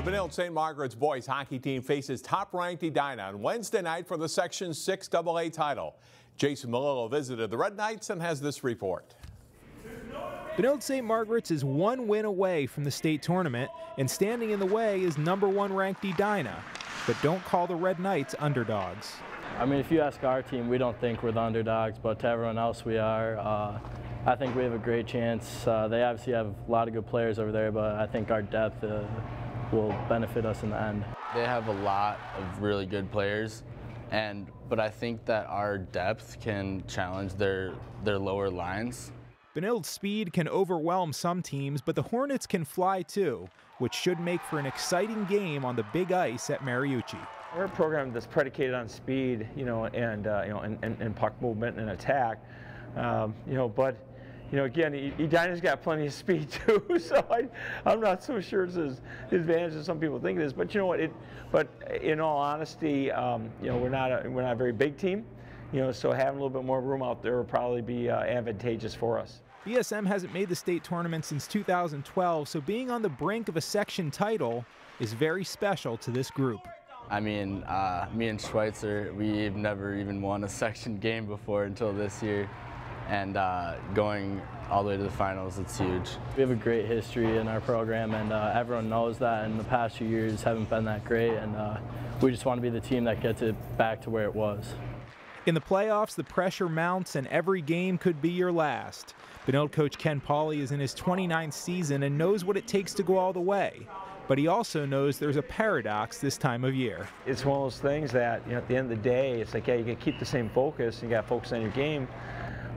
The Benilde St. Margaret's boys hockey team faces top-ranked Edina on Wednesday night for the Section 6 AA title. Jason Malillo visited the Red Knights and has this report. Benilde St. Margaret's is one win away from the state tournament, and standing in the way is number one ranked Edina. But don't call the Red Knights underdogs. I mean, if you ask our team, we don't think we're the underdogs, but to everyone else, we are. Uh, I think we have a great chance. Uh, they obviously have a lot of good players over there, but I think our depth uh, will benefit us in the end. They have a lot of really good players, and but I think that our depth can challenge their their lower lines. Benilde's speed can overwhelm some teams, but the Hornets can fly too, which should make for an exciting game on the big ice at Mariucci. We're a program that's predicated on speed, you know, and uh, you know, and, and, and, puck movement and attack, um, you know, but you know, again, Edina's got plenty of speed too, so I, I'm not so sure it's as advantage as some people think it is. But you know what? It, but in all honesty, um, you know, we're not a, we're not a very big team. You know, so having a little bit more room out there will probably be uh, advantageous for us. BSM hasn't made the state tournament since 2012, so being on the brink of a section title is very special to this group. I mean, uh, me and Schweitzer, we've never even won a section game before until this year. And uh, going all the way to the finals, it's huge. We have a great history in our program, and uh, everyone knows that. And the past few years haven't been that great, and uh, we just want to be the team that gets it back to where it was. In the playoffs, the pressure mounts and every game could be your last. Benilde coach Ken Pauly is in his 29th season and knows what it takes to go all the way. But he also knows there's a paradox this time of year. It's one of those things that, you know, at the end of the day, it's like, yeah, you can keep the same focus, you got to focus on your game,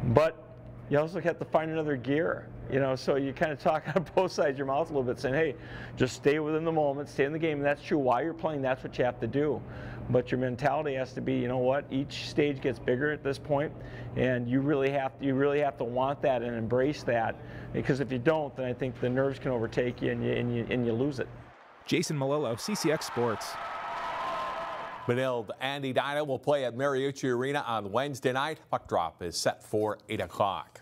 but you also have to find another gear. You know, so you kind of talk on both sides of your mouth a little bit, saying, "Hey, just stay within the moment, stay in the game." And that's true. While you're playing, that's what you have to do. But your mentality has to be, you know what? Each stage gets bigger at this point, and you really have to, you really have to want that and embrace that. Because if you don't, then I think the nerves can overtake you, and you and you, and you lose it. Jason Malillo, CCX Sports. Benilde and Edina will play at Mariucci Arena on Wednesday night. Puck drop is set for 8 o'clock.